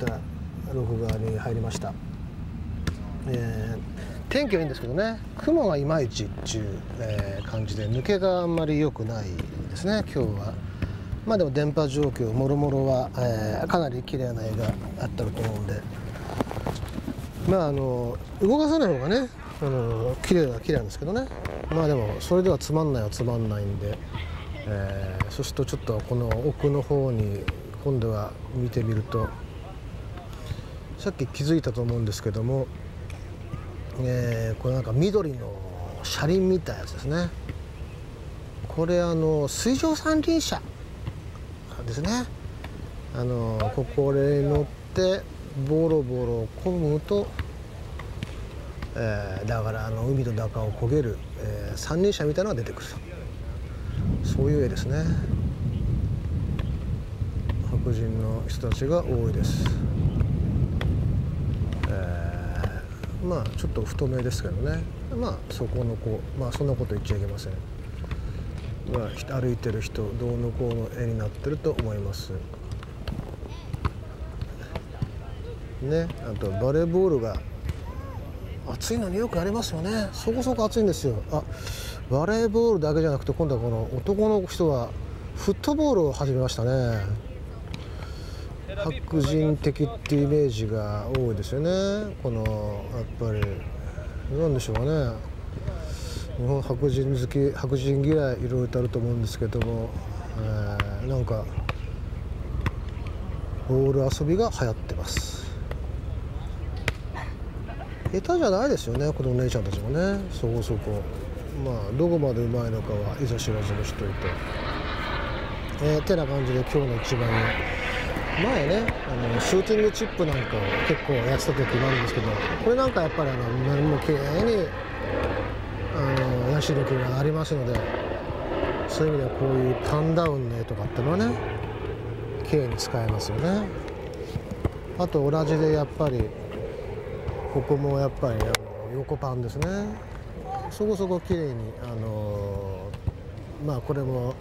た録画に入りました、えー、天気はいいんですけどね。雲がいまいちっていう、えー、感じで抜けがあんまり良くないですね今日は。まあでも電波状況もろもろは、えー、かなり綺麗な絵があったると思うんで。まああの動かさない方がねあの綺麗は綺麗なんですけどね。まあでもそれではつまんないはつまんないんで、えー、そうするとちょっとこの奥の方に今度は見てみるとさっき気づいたと思うんですけども、えー、これなんか緑の車輪みたいなやつですね。これあの水上三輪車ですね。あのここに乗ってボロボロ混むと、えー、だからあの海と中を焦げる、えー、三輪車みたいなのが出てくると。そういう絵ですね。白人の人たちが多いです、えー、まあちょっと太めですけどね。まあそこの子まあそんなこと言っちゃいけません。まあ、歩いてる人どうのこうの絵になってると思います。ねあとバレーボールが暑いのによくありますよね。そこそこ暑いんですよ。あバレーボールだけじゃなくて今度はこの男の人はフットボールを始めましたね。白人的ってイメージが多いですよね。このやっぱり。何でしょうかね。日本白人好き白人嫌いいろいろとあると思うんですけども、えー、なんかボール遊びが流行ってます。下手じゃないですよねこのお姉ちゃんたちもね。そこそこ。まあどこまでうまいのかはいざ知らずにしといて。えー、てな感じで今日の一番前ねあのシューティングチップなんかを結構やってた時もあるんですけどこれなんかやっぱりあの何も綺麗にあのヤシの木がありますのでそういう意味ではこういうパンダウンの絵とかってのはね綺麗に使えますよね。あと同じでやっぱりここもやっぱりあの横パンですね。そこそこ綺麗にあのまあこれも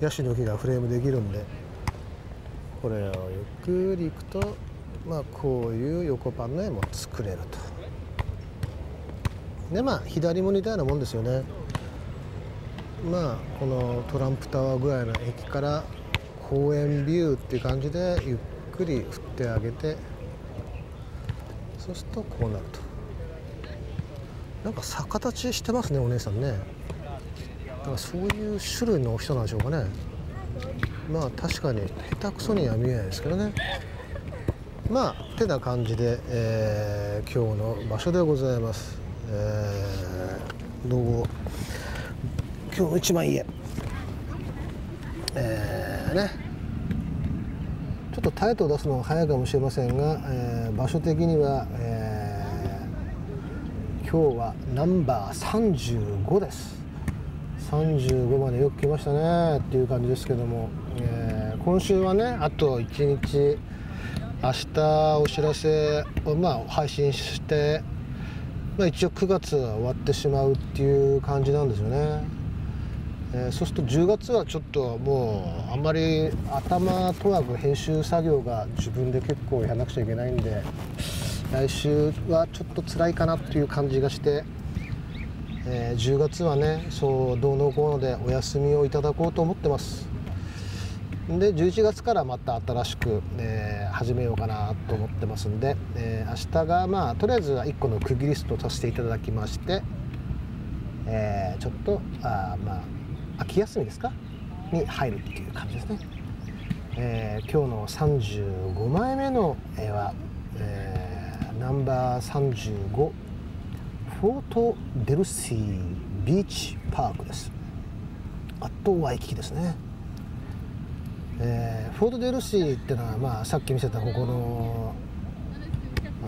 ヤシの木がフレームできるんでこれをゆっくりいくとまあこういう横パンの絵も作れると。でまあ左も似たようなもんですよね。まあこのトランプタワーぐらいの駅から公園ビューっていう感じでゆっくり振ってあげてそうするとこうなると。なんか逆立ちしてますねお姉さんね。だからそういう種類の人なんでしょうかね。まあ確かに下手くそには見えないですけどね。まあてな感じで、えー、今日の場所でございます、えー、どうも。今日一番家。えー、ね。ちょっとタイトル出すのは早いかもしれませんが、えー、場所的には、えー、今日はナンバー35です。35までよく来ましたねっていう感じですけども、えー、今週はねあと1日明日お知らせをまあ配信して、まあ、一応9月は終わってしまうっていう感じなんですよね、えー、そうすると10月はちょっともうあんまり頭とわく編集作業が自分で結構やらなくちゃいけないんで来週はちょっと辛いかなっていう感じがしてえー、10月はねそうどうのこうのでお休みをいただこうと思ってます。で11月からまた新しく、えー、始めようかなと思ってますんで、えー、明日がまあとりあえずは1個の区切りストさせていただきまして、えー、ちょっとあまあ秋休みですか？に入るっていう感じですね、え、今日の35枚目の絵は、えー、ナンバー35フォートデルシービーチパークです。あとワイキキですね、えー、フォートデルシーっていうのは、まあ、さっき見せたここの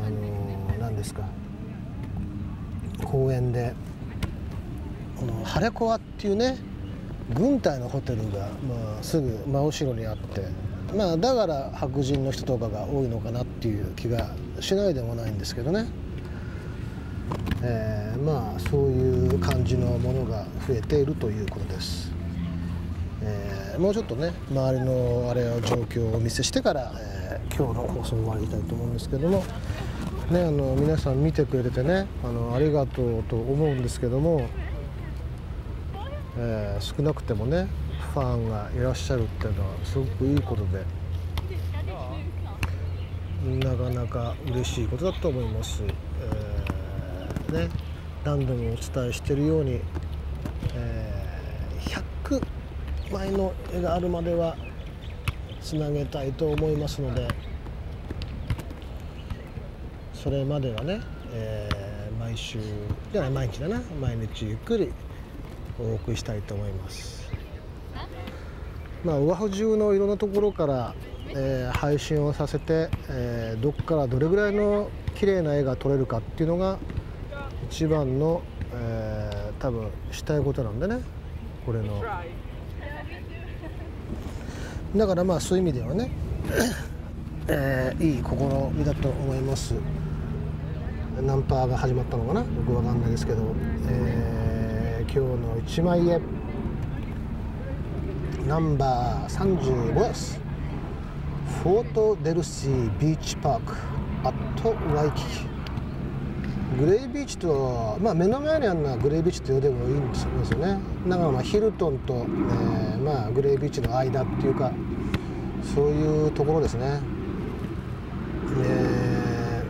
あの何ですか。公園でこのハレコアっていうね軍隊のホテルが、まあ、すぐ真後ろにあってまあだから白人の人とかが多いのかなっていう気がしないでもないんですけどね。えー、まあそういう感じのものが増えているということですえー、もうちょっとね周りのあれを状況をお見せしてから、えー、今日の放送を終わりたいと思うんですけども、ね、あの皆さん見てくれてねあのありがとうと思うんですけども、えー、少なくてもねファンがいらっしゃるっていうのはすごくいいことでなかなか嬉しいことだと思います。ね、何度もお伝えしているように、えー、100枚の絵があるまではつなげたいと思いますのでそれまではね、えー、毎週じゃない毎日だな毎日ゆっくりお送りしたいと思います。まあ上穂中のいろんなところから、えー、配信をさせて、えー、どっからどれぐらいの綺麗な絵が撮れるかっていうのが一番の、えー、多分したいことなんでね。これの。だからまあそういう意味ではね、えー、いい試みだと思います。ナンパが始まったのかな。よくわかんないですけど、えー、今日の1枚絵ナンバー35です。フォートデルシービーチパーク。アットワイキキ。グレイビーチと、まあ、目の前にあるのはグレイビーチと呼でもいいんですよね。だからまあヒルトンと、えーまあ、グレイビーチの間っていうかそういうところですね、え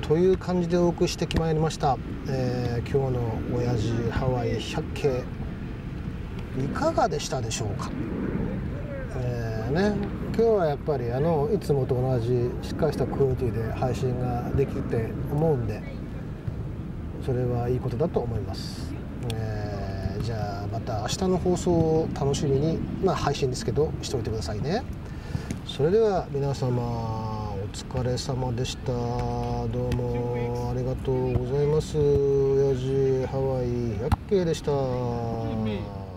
ー、という感じでお送りしてきまいりました、えー、今日の親父ハワイ百景いかがでしたでしょうか、えーね、今日はやっぱりあのいつもと同じしっかりしたクオリティで配信ができて思うんでそれはいいことだと思います、えー、じゃあまた明日の放送を楽しみにまあ配信ですけどしておいてくださいね。それでは皆様お疲れ様でした。どうもありがとうございます。親父ハワイ百景でした。